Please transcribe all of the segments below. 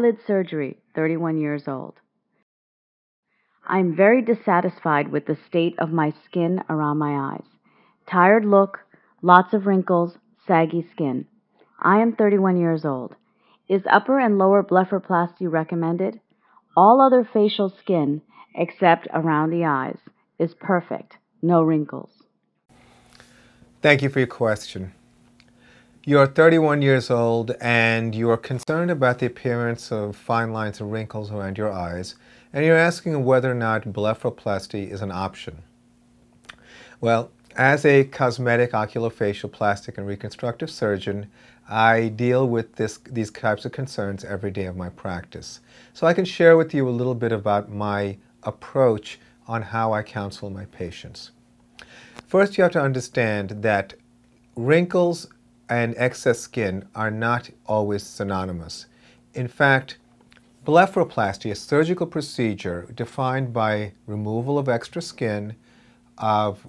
eyelid surgery, 31 years old. I'm very dissatisfied with the state of my skin around my eyes. Tired look, lots of wrinkles, saggy skin. I am 31 years old. Is upper and lower blepharoplasty recommended? All other facial skin, except around the eyes, is perfect, no wrinkles. Thank you for your question. You're 31 years old and you are concerned about the appearance of fine lines and wrinkles around your eyes, and you're asking whether or not blepharoplasty is an option. Well, as a cosmetic oculofacial plastic and reconstructive surgeon, I deal with this, these types of concerns every day of my practice. So I can share with you a little bit about my approach on how I counsel my patients. First, you have to understand that wrinkles and excess skin are not always synonymous. In fact, blepharoplasty, a surgical procedure defined by removal of extra skin, of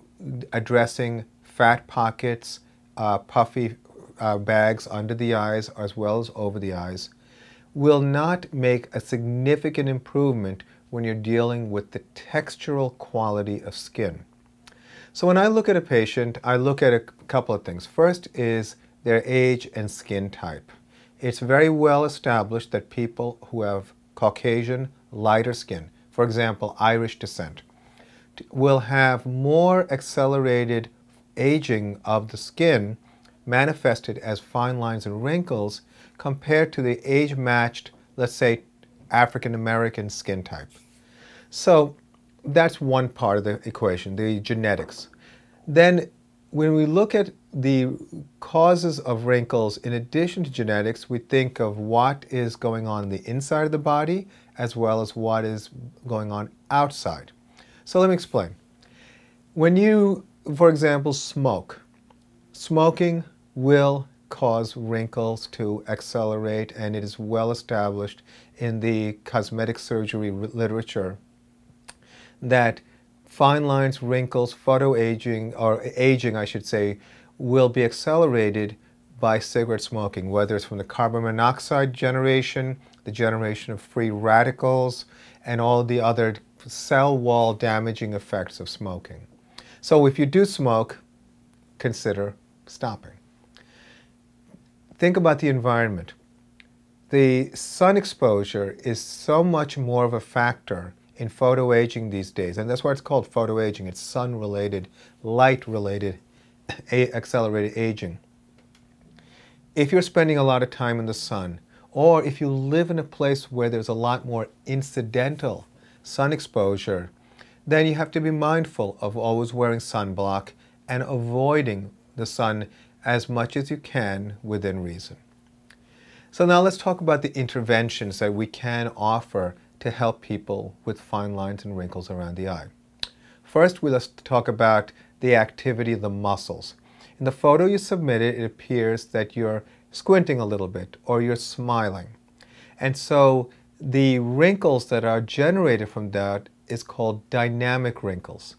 addressing fat pockets, uh, puffy uh, bags under the eyes as well as over the eyes, will not make a significant improvement when you're dealing with the textural quality of skin. So when I look at a patient, I look at a couple of things. First is their age and skin type. It's very well established that people who have Caucasian, lighter skin, for example, Irish descent, will have more accelerated aging of the skin manifested as fine lines and wrinkles compared to the age-matched, let's say, African American skin type. So that's one part of the equation, the genetics. Then when we look at the causes of wrinkles, in addition to genetics, we think of what is going on in the inside of the body as well as what is going on outside. So let me explain. When you, for example, smoke, smoking will cause wrinkles to accelerate and it is well established in the cosmetic surgery literature that fine lines, wrinkles, photoaging, or aging, I should say, will be accelerated by cigarette smoking, whether it's from the carbon monoxide generation, the generation of free radicals, and all the other cell wall damaging effects of smoking. So if you do smoke, consider stopping. Think about the environment. The sun exposure is so much more of a factor in photoaging these days, and that's why it's called photoaging. It's sun-related, light-related, accelerated aging. If you're spending a lot of time in the sun, or if you live in a place where there's a lot more incidental sun exposure, then you have to be mindful of always wearing sunblock and avoiding the sun as much as you can within reason. So now let's talk about the interventions that we can offer to help people with fine lines and wrinkles around the eye. First, we let's talk about the activity of the muscles. In the photo you submitted, it appears that you're squinting a little bit or you're smiling. And so the wrinkles that are generated from that is called dynamic wrinkles.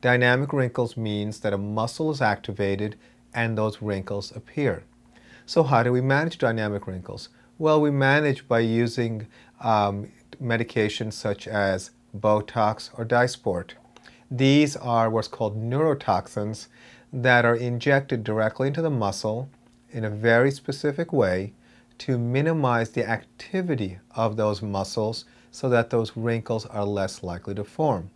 Dynamic wrinkles means that a muscle is activated and those wrinkles appear. So how do we manage dynamic wrinkles? Well, we manage by using um, medications such as Botox or Dysport. These are what's called neurotoxins that are injected directly into the muscle in a very specific way to minimize the activity of those muscles so that those wrinkles are less likely to form.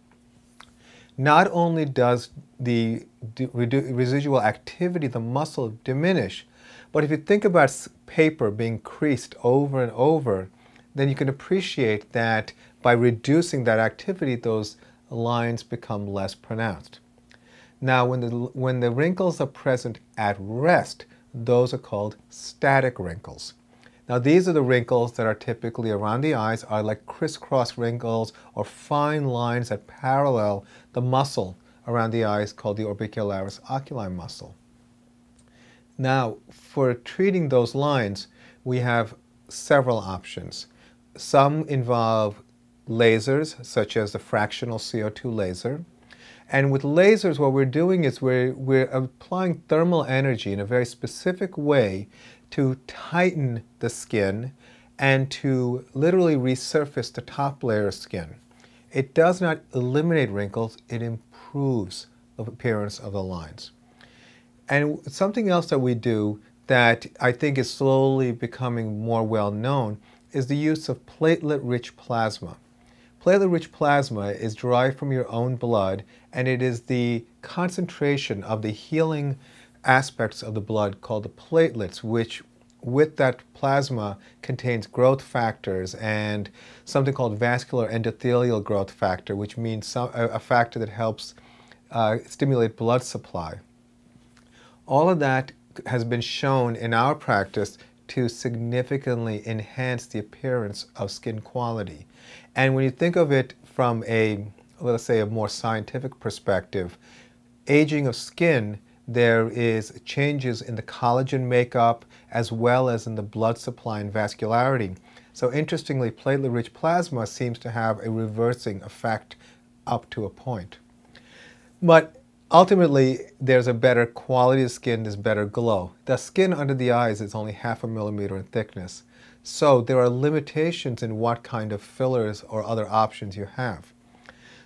Not only does the residual activity of the muscle diminish, but if you think about paper being creased over and over, then you can appreciate that by reducing that activity, those lines become less pronounced. Now, when the, when the wrinkles are present at rest, those are called static wrinkles. Now these are the wrinkles that are typically around the eyes are like crisscross wrinkles or fine lines that parallel the muscle around the eyes called the orbicularis oculi muscle. Now for treating those lines we have several options. Some involve lasers such as the fractional CO2 laser. And with lasers, what we're doing is we're, we're applying thermal energy in a very specific way to tighten the skin and to literally resurface the top layer of skin. It does not eliminate wrinkles, it improves the appearance of the lines. And something else that we do that I think is slowly becoming more well known is the use of platelet-rich plasma. Platelet-rich plasma is derived from your own blood and it is the concentration of the healing aspects of the blood called the platelets which with that plasma contains growth factors and something called vascular endothelial growth factor which means some, a, factor that helps uh, stimulate blood supply. All of that has been shown in our practice to significantly enhance the appearance of skin quality. And when you think of it from a, let's say, a more scientific perspective, aging of skin, there is changes in the collagen makeup as well as in the blood supply and vascularity. So interestingly, platelet-rich plasma seems to have a reversing effect up to a point. But Ultimately, there's a better quality of skin, there's better glow. The skin under the eyes is only half a millimeter in thickness. So there are limitations in what kind of fillers or other options you have.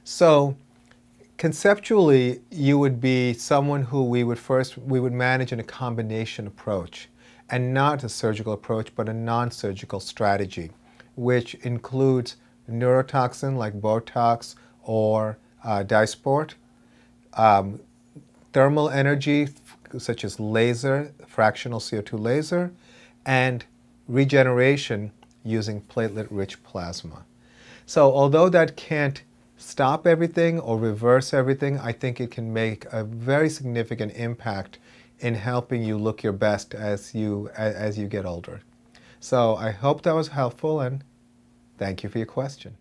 So conceptually, you would be someone who we would first, we would manage in a combination approach and not a surgical approach, but a non-surgical strategy, which includes neurotoxin like Botox or uh, Dysport, um, thermal energy such as laser, fractional CO2 laser, and regeneration using platelet-rich plasma. So although that can't stop everything or reverse everything, I think it can make a very significant impact in helping you look your best as you, as you get older. So I hope that was helpful and thank you for your question.